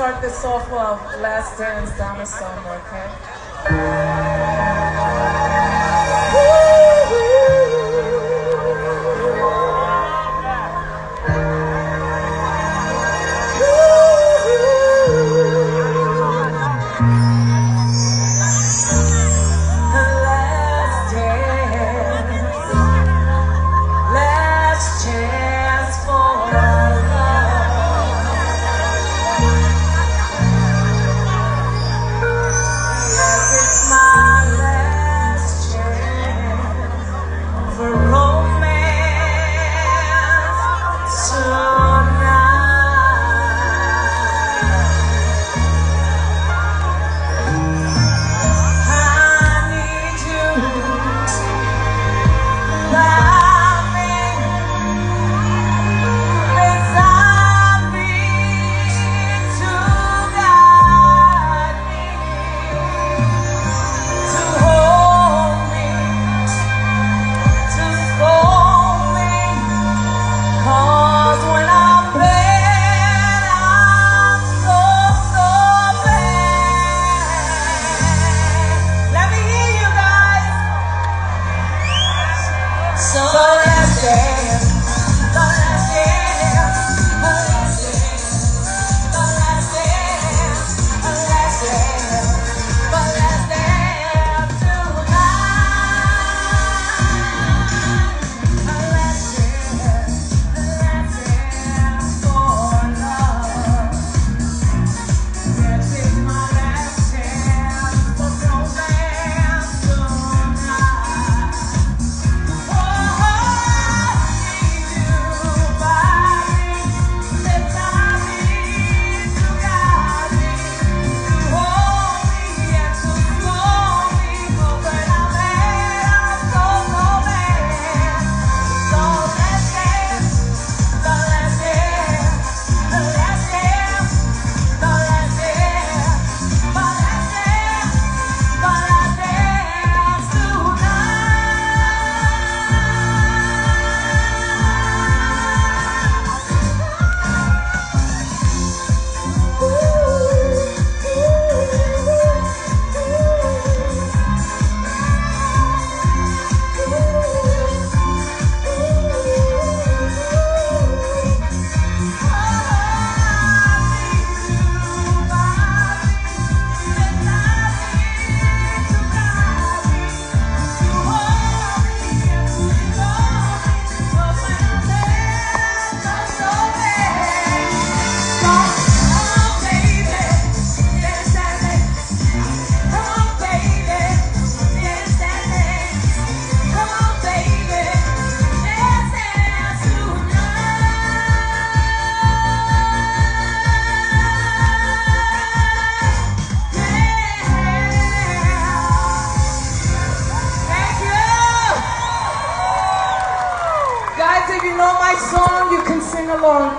start this off with Last Dance Donna Summer, okay?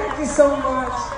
Thank you so much.